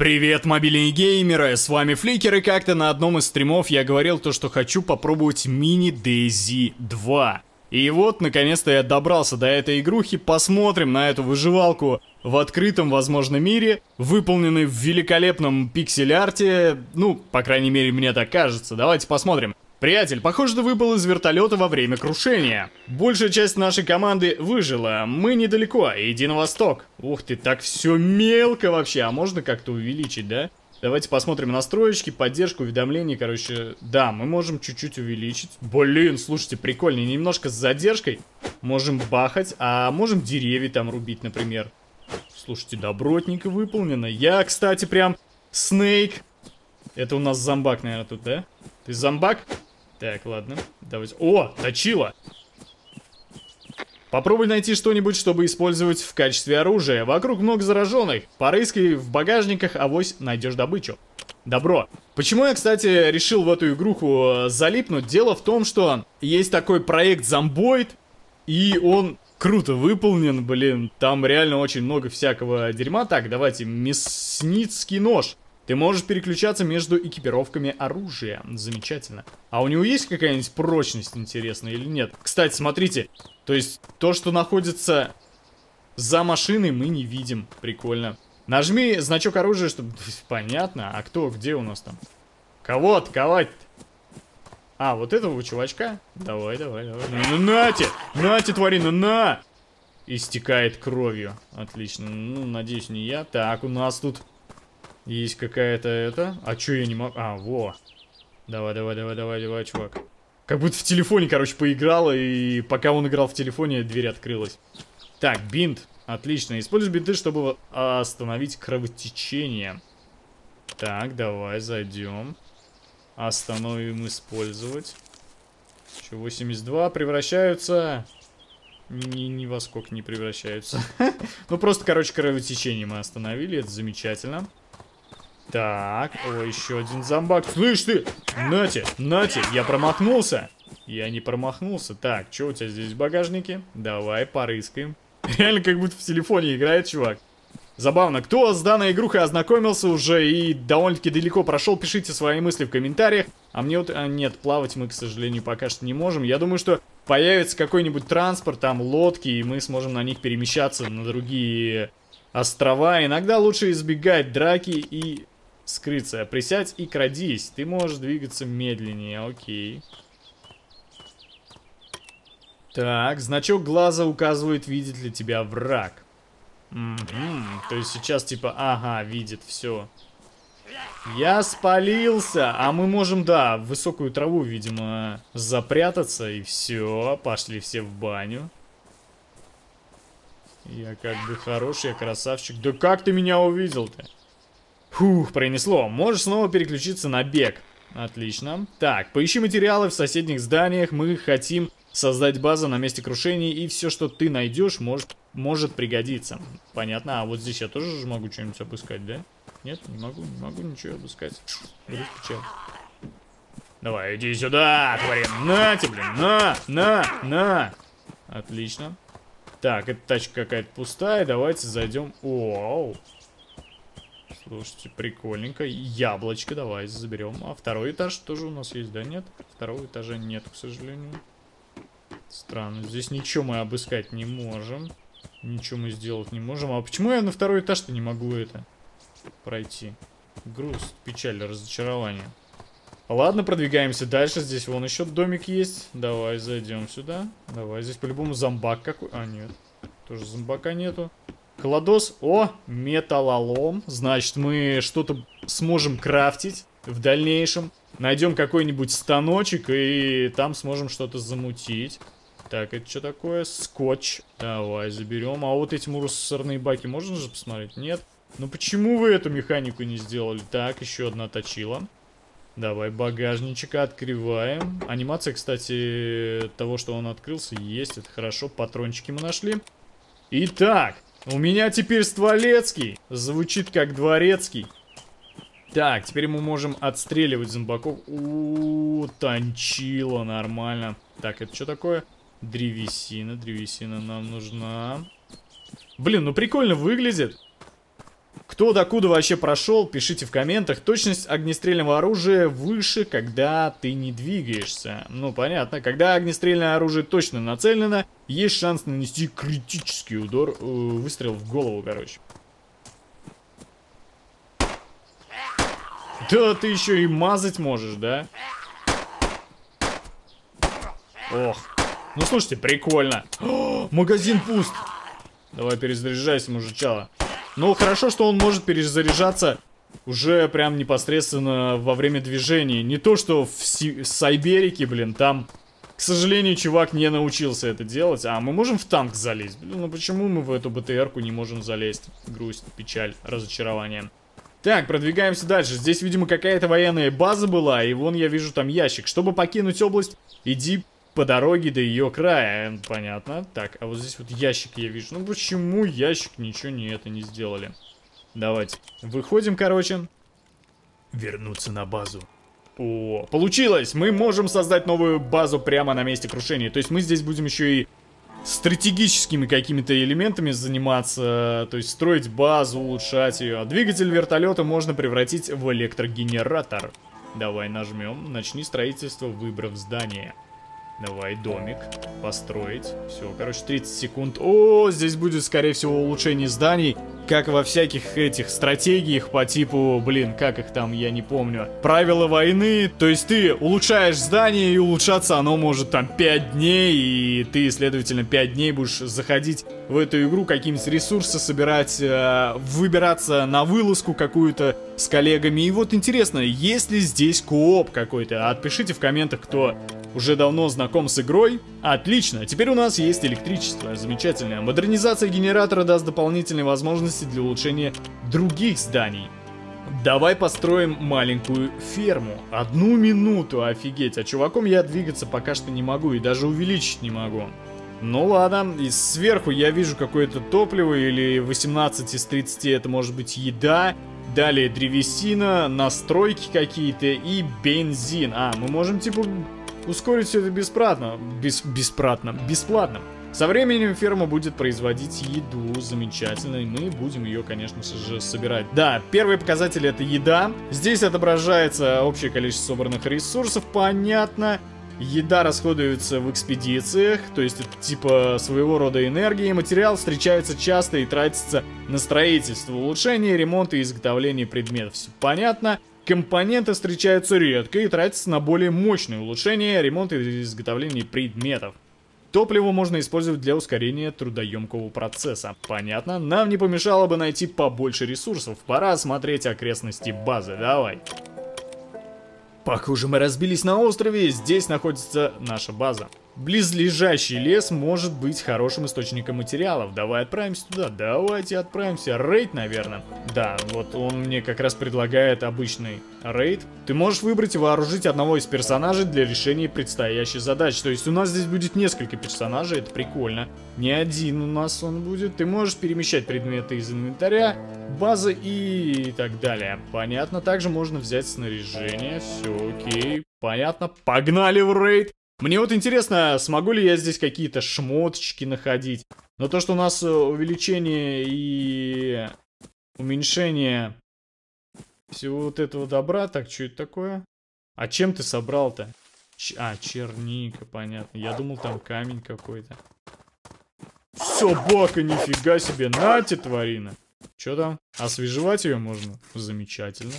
Привет, мобильные геймеры! С вами Фликер, и как-то на одном из стримов я говорил то, что хочу попробовать мини DayZ 2. И вот, наконец-то я добрался до этой игрухи, посмотрим на эту выживалку в открытом, возможно, мире, выполненной в великолепном пиксель-арте, ну, по крайней мере, мне так кажется. Давайте посмотрим. Приятель, похоже, ты выпал из вертолета во время крушения. Большая часть нашей команды выжила. Мы недалеко, иди на восток. Ух ты, так все мелко вообще. А можно как-то увеличить, да? Давайте посмотрим настроечки, поддержку, уведомления, короче. Да, мы можем чуть-чуть увеличить. Блин, слушайте, прикольно. Немножко с задержкой. Можем бахать, а можем деревья там рубить, например. Слушайте, добротненько выполнено. Я, кстати, прям Снейк. Это у нас зомбак, наверное, тут, да? Ты зомбак? Так, ладно. Давайте. О, точила! Попробуй найти что-нибудь, чтобы использовать в качестве оружия. Вокруг много зараженных. Порыскай в багажниках, авось найдешь добычу. Добро. Почему я, кстати, решил в эту игруху э, залипнуть? Дело в том, что есть такой проект Зомбоид, и он круто выполнен, блин. Там реально очень много всякого дерьма. Так, давайте, мясницкий нож. Ты можешь переключаться между экипировками оружия. Замечательно. А у него есть какая-нибудь прочность интересная или нет? Кстати, смотрите. То есть, то, что находится за машиной, мы не видим. Прикольно. Нажми значок оружия, чтобы... Понятно. А кто, где у нас там? Кого атаковать -то? А, вот этого чувачка? Давай, давай, давай. Ну, ну нате! Нате, тварина, на! Истекает кровью. Отлично. Ну, надеюсь, не я. Так, у нас тут есть какая-то это... А чё я не могу... А, во. Давай, давай, давай, давай, давай, чувак. Как будто в телефоне, короче, поиграла, и пока он играл в телефоне, дверь открылась. Так, бинт. Отлично. Используй бинты, чтобы остановить кровотечение. Так, давай, зайдем. Остановим использовать. Че, 82 превращаются... Ни, ни во сколько не превращаются. ну, просто, короче, кровотечение мы остановили. Это замечательно. Так, о, еще один зомбак. Слышь ты, нате, нате, я промахнулся. Я не промахнулся. Так, что у тебя здесь в багажнике? Давай, порыскаем. Реально как будто в телефоне играет чувак. Забавно, кто с данной игрухой ознакомился уже и довольно-таки далеко прошел, пишите свои мысли в комментариях. А мне вот... А, нет, плавать мы, к сожалению, пока что не можем. Я думаю, что появится какой-нибудь транспорт, там лодки, и мы сможем на них перемещаться на другие острова. Иногда лучше избегать драки и скрыться. Присядь и крадись. Ты можешь двигаться медленнее, окей. Так, значок глаза указывает, видит ли тебя враг. Угу, то есть сейчас типа, ага, видит, все. Я спалился, а мы можем, да, в высокую траву, видимо, запрятаться, и все, пошли все в баню. Я как бы хороший, я красавчик. Да как ты меня увидел-то? Фух, пронесло. Можешь снова переключиться на бег. Отлично. Так, поищи материалы в соседних зданиях. Мы хотим создать базу на месте крушений, и все, что ты найдешь, может, может пригодиться. Понятно. А вот здесь я тоже же могу что-нибудь обыскать, да? Нет, не могу, не могу ничего обыскать. Давай, иди сюда, тварин. На тебе, блин, на, на, на. Отлично. Так, эта тачка какая-то пустая. Давайте зайдем. Оу. Слушайте, прикольненько. Яблочко давай заберем. А второй этаж тоже у нас есть, да? Нет? Второго этажа нет, к сожалению. Странно. Здесь ничего мы обыскать не можем. Ничего мы сделать не можем. А почему я на второй этаж-то не могу это пройти? Груз, печаль, разочарование. Ладно, продвигаемся дальше. Здесь вон еще домик есть. Давай зайдем сюда. Давай, здесь по-любому зомбак какой. А, нет. Тоже зомбака нету. Кладос. О, металлолом. Значит, мы что-то сможем крафтить в дальнейшем. Найдем какой-нибудь станочек и там сможем что-то замутить. Так, это что такое? Скотч. Давай, заберем. А вот эти мусорные баки можно же посмотреть? Нет? Ну почему вы эту механику не сделали? Так, еще одна точила. Давай багажничек открываем. Анимация, кстати, того, что он открылся, есть. Это хорошо. Патрончики мы нашли. Итак, у меня теперь стволецкий. Звучит как дворецкий. Так, теперь мы можем отстреливать зомбаков. У, танчило, нормально. Так, это что такое? Древесина, древесина нам нужна. Блин, ну прикольно выглядит. Кто докуда вообще прошел, пишите в комментах. Точность огнестрельного оружия выше, когда ты не двигаешься. Ну, понятно. Когда огнестрельное оружие точно нацелено, есть шанс нанести критический удар, э, выстрел в голову, короче. Да, ты еще и мазать можешь, да? Ох. Ну, слушайте, прикольно. О, магазин пуст. Давай перезаряжайся, мужичала. Ну, хорошо, что он может перезаряжаться уже прям непосредственно во время движения. Не то, что в Си Сайберике, блин, там, к сожалению, чувак не научился это делать. А мы можем в танк залезть? Блин, ну почему мы в эту БТРку не можем залезть? Грусть, печаль, разочарование. Так, продвигаемся дальше. Здесь, видимо, какая-то военная база была, и вон я вижу там ящик. Чтобы покинуть область, иди по дороге до ее края. Понятно. Так, а вот здесь вот ящик я вижу. Ну почему ящик ничего не это не сделали? Давайте. Выходим, короче. Вернуться на базу. О, получилось! Мы можем создать новую базу прямо на месте крушения. То есть мы здесь будем еще и стратегическими какими-то элементами заниматься, то есть строить базу, улучшать ее. А двигатель вертолета можно превратить в электрогенератор. Давай нажмем, начни строительство, выбрав здание. Давай домик построить. Все, короче, 30 секунд. О, здесь будет, скорее всего, улучшение зданий. Как во всяких этих стратегиях по типу, блин, как их там, я не помню. Правила войны. То есть ты улучшаешь здание, и улучшаться оно может там 5 дней. И ты, следовательно, 5 дней будешь заходить в эту игру, какие-нибудь ресурсы собирать, э, выбираться на вылазку какую-то с коллегами. И вот интересно, есть ли здесь кооп какой-то? Отпишите в комментах, кто уже давно знаком с игрой? Отлично, теперь у нас есть электричество, замечательно. Модернизация генератора даст дополнительные возможности для улучшения других зданий. Давай построим маленькую ферму. Одну минуту, офигеть. А чуваком я двигаться пока что не могу и даже увеличить не могу. Ну ладно, и сверху я вижу какое-то топливо или 18 из 30 это может быть еда. Далее древесина, настройки какие-то и бензин. А, мы можем типа Ускорить все это бесплатно. Бес, бесплатно. Бесплатно. Со временем ферма будет производить еду, замечательно, и мы будем ее, конечно же, собирать. Да, первый показатель это еда. Здесь отображается общее количество собранных ресурсов, понятно. Еда расходуется в экспедициях, то есть это типа своего рода энергии. Материал встречается часто и тратится на строительство, улучшение, ремонт и изготовление предметов. Все понятно. Компоненты встречаются редко и тратятся на более мощные улучшения, ремонт и изготовление предметов. Топливо можно использовать для ускорения трудоемкого процесса. Понятно? Нам не помешало бы найти побольше ресурсов. Пора осмотреть окрестности базы. Давай. Похоже, мы разбились на острове. Здесь находится наша база. Близлежащий лес может быть хорошим источником материалов. Давай отправимся туда. Давайте отправимся. Рейд, наверное. Да, вот он мне как раз предлагает обычный рейд. Ты можешь выбрать и вооружить одного из персонажей для решения предстоящей задачи. То есть у нас здесь будет несколько персонажей, это прикольно. Не один у нас он будет. Ты можешь перемещать предметы из инвентаря, базы и так далее. Понятно, также можно взять снаряжение. Все окей. Понятно, погнали в рейд. Мне вот интересно, смогу ли я здесь какие-то шмоточки находить. Но то, что у нас э, увеличение и уменьшение всего вот этого добра. Так, что это такое? А чем ты собрал-то? А, черника, понятно. Я думал, там камень какой-то. Собака, нифига себе. Нате, тварина. Что там? Освежевать ее можно? Замечательно.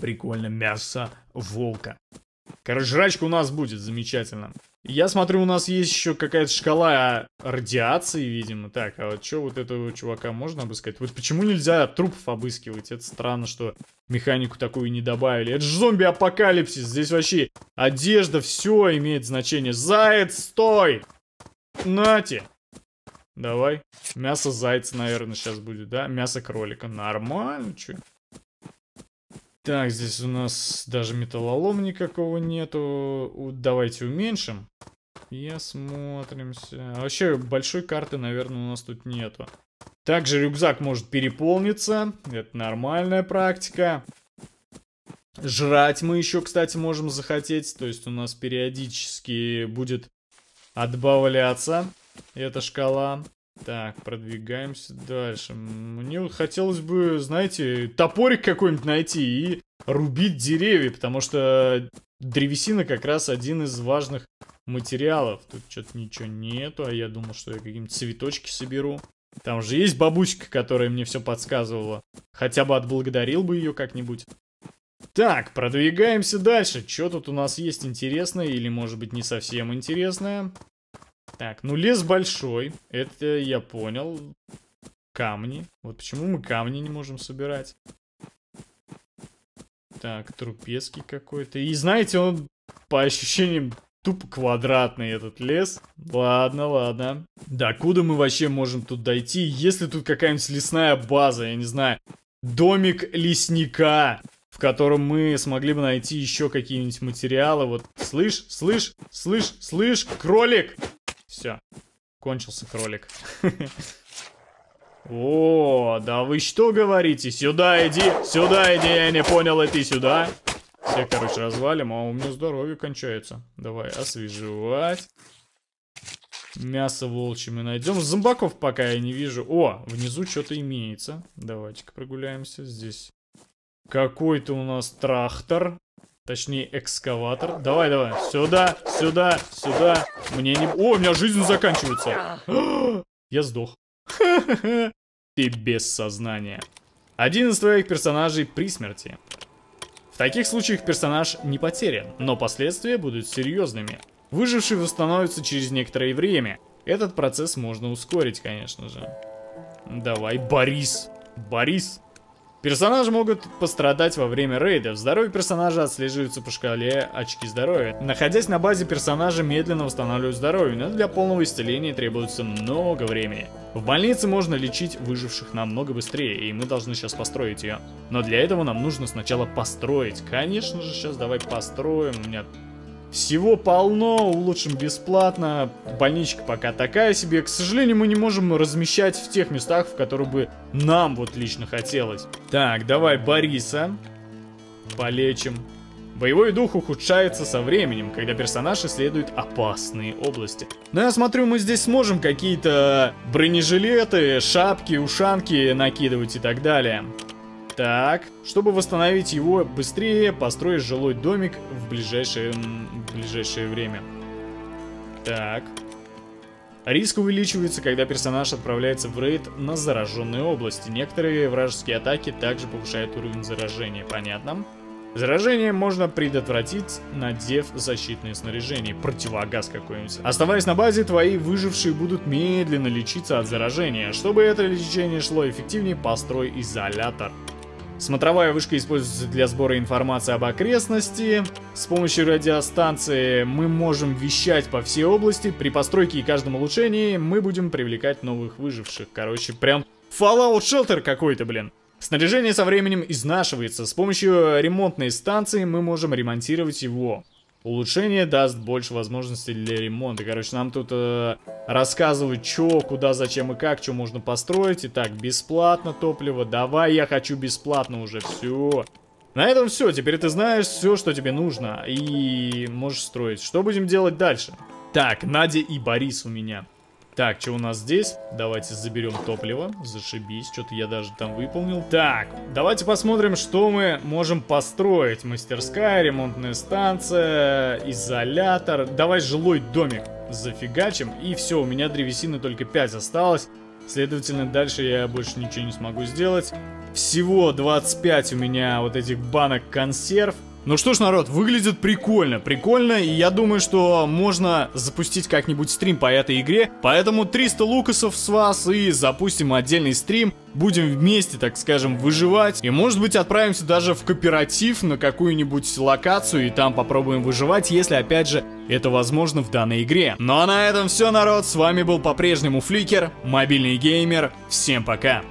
Прикольно. Мясо волка. Короче, жрачка у нас будет, замечательно. Я смотрю, у нас есть еще какая-то шкала радиации, видимо. Так, а вот что вот этого чувака можно обыскать? Вот почему нельзя трупов обыскивать? Это странно, что механику такую не добавили. Это же зомби-апокалипсис. Здесь вообще одежда, все имеет значение. Заяц, стой! Нате! Давай. Мясо зайца, наверное, сейчас будет, да? Мясо кролика. Нормально, что? Так, здесь у нас даже металлолома никакого нету. Давайте уменьшим. И осмотримся. А вообще, большой карты, наверное, у нас тут нету. Также рюкзак может переполниться. Это нормальная практика. Жрать мы еще, кстати, можем захотеть. То есть у нас периодически будет отбавляться эта шкала. Так, продвигаемся дальше. Мне хотелось бы, знаете, топорик какой-нибудь найти и рубить деревья, потому что древесина как раз один из важных материалов. Тут что-то ничего нету, а я думал, что я какие-нибудь цветочки соберу. Там же есть бабучка, которая мне все подсказывала. Хотя бы отблагодарил бы ее как-нибудь. Так, продвигаемся дальше. Что тут у нас есть интересное или, может быть, не совсем интересное? Так, ну лес большой. Это я понял. Камни. Вот почему мы камни не можем собирать. Так, трупецкий какой-то. И знаете, он по ощущениям тупо квадратный этот лес. Ладно, ладно. Да куда мы вообще можем тут дойти, если тут какая-нибудь лесная база, я не знаю. Домик лесника, в котором мы смогли бы найти еще какие-нибудь материалы. Вот, слышь, слышь, слышь, слышь, кролик! Все, кончился кролик. О, да вы что говорите? Сюда иди, сюда иди, я не понял, иди сюда. Все, короче, развалим, а у меня здоровье кончается. Давай, освежевать. Мясо волчье мы найдем. Зомбаков пока я не вижу. О, внизу что-то имеется. Давайте-ка прогуляемся. Здесь какой-то у нас трактор. Точнее, экскаватор. Давай, давай. Сюда, сюда, сюда. Мне не... О, у меня жизнь заканчивается. Я сдох. Ты без сознания. Один из твоих персонажей при смерти. В таких случаях персонаж не потерян, но последствия будут серьезными. Выживший восстановится через некоторое время. Этот процесс можно ускорить, конечно же. Давай, Борис. Борис. Персонажи могут пострадать во время рейдов. Здоровье персонажа отслеживается по шкале очки здоровья. Находясь на базе, персонажа медленно восстанавливают здоровье, но для полного исцеления требуется много времени. В больнице можно лечить выживших намного быстрее, и мы должны сейчас построить ее. Но для этого нам нужно сначала построить. Конечно же, сейчас давай построим. У меня всего полно, улучшим бесплатно. Больничка пока такая себе. К сожалению, мы не можем размещать в тех местах, в которых бы нам вот лично хотелось. Так, давай Бориса полечим. Боевой дух ухудшается со временем, когда персонаж исследует опасные области. Но я смотрю, мы здесь сможем какие-то бронежилеты, шапки, ушанки накидывать и так далее. Так, чтобы восстановить его быстрее, построишь жилой домик в ближайшее, ближайшее время. Так. Риск увеличивается, когда персонаж отправляется в рейд на зараженные области. Некоторые вражеские атаки также повышают уровень заражения, понятно? Заражение можно предотвратить, надев защитное снаряжение, противогаз какой-нибудь. Оставаясь на базе, твои выжившие будут медленно лечиться от заражения. Чтобы это лечение шло эффективнее, построй изолятор. Смотровая вышка используется для сбора информации об окрестности. С помощью радиостанции мы можем вещать по всей области. При постройке и каждом улучшении мы будем привлекать новых выживших. Короче, прям Fallout Shelter какой-то, блин. Снаряжение со временем изнашивается. С помощью ремонтной станции мы можем ремонтировать его. Улучшение даст больше возможностей для ремонта. Короче, нам тут э, рассказывают, что, куда, зачем и как, что можно построить. Итак, бесплатно топливо. Давай, я хочу бесплатно уже. Все. На этом все. Теперь ты знаешь все, что тебе нужно. И можешь строить. Что будем делать дальше? Так, Надя и Борис у меня. Так, что у нас здесь? Давайте заберем топливо. Зашибись, что-то я даже там выполнил. Так, давайте посмотрим, что мы можем построить. Мастерская, ремонтная станция, изолятор. Давай жилой домик зафигачим. И все, у меня древесины только 5 осталось. Следовательно, дальше я больше ничего не смогу сделать. Всего 25 у меня вот этих банок консерв. Ну что ж, народ, выглядит прикольно, прикольно, и я думаю, что можно запустить как-нибудь стрим по этой игре, поэтому 300 лукасов с вас и запустим отдельный стрим, будем вместе, так скажем, выживать, и может быть отправимся даже в кооператив на какую-нибудь локацию, и там попробуем выживать, если опять же это возможно в данной игре. Ну а на этом все, народ, с вами был по-прежнему Фликер, мобильный геймер, всем пока!